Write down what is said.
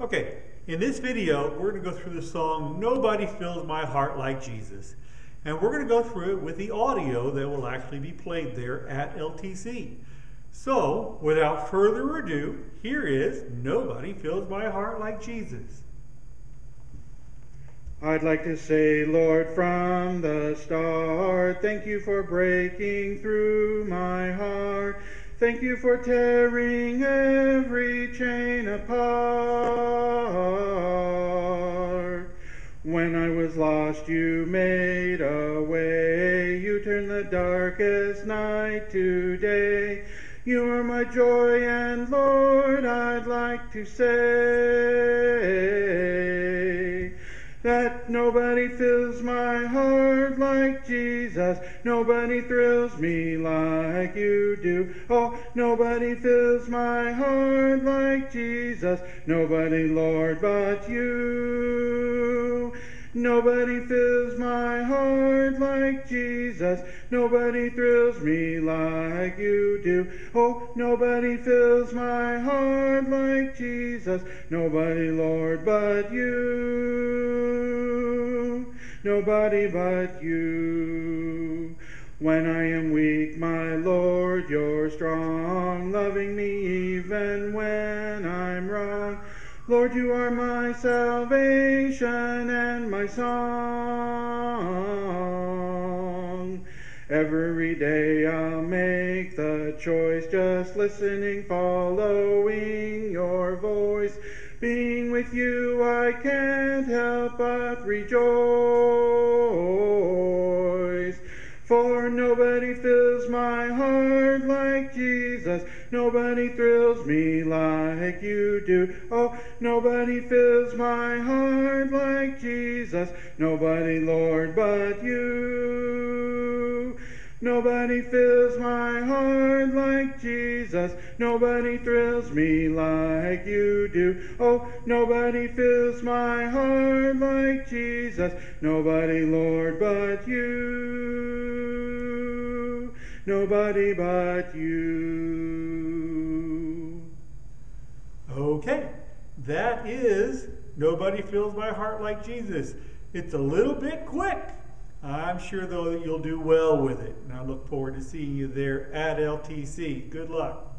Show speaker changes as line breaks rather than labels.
Okay, in this video, we're going to go through the song Nobody Fills My Heart Like Jesus. And we're going to go through it with the audio that will actually be played there at LTC. So, without further ado, here is Nobody Fills My Heart Like Jesus.
I'd like to say, Lord, from the start, thank you for breaking through my heart. Thank you for tearing every chain apart. When I was lost, you made a way. You turned the darkest night to day. You are my joy, and Lord, I'd like to say nobody fills my heart like Jesus. Nobody thrills me like you do. Oh, nobody fills my heart like Jesus. Nobody, Lord, but you. Nobody fills my heart like Jesus. Nobody thrills me like you do. Oh, nobody fills my heart like Jesus. Nobody, Lord, but you. Nobody but you. When I am weak, my Lord, you're strong, loving me even when I'm wrong. Lord, you are my salvation and my song. Every day I'll make the choice, just listening, following your voice. Being with you, I can't help but rejoice. For nobody fills my heart like Jesus. Nobody thrills me like you do. Oh, nobody fills my heart like Jesus. Nobody, Lord, but you. Nobody fills my heart like Jesus. Nobody thrills me like you do. Oh, nobody fills my heart like Jesus. Nobody, Lord, but you. Nobody but you.
Okay, that is Nobody Fills My Heart Like Jesus. It's a little bit quick. I'm sure, though, that you'll do well with it. And I look forward to seeing you there at LTC. Good luck.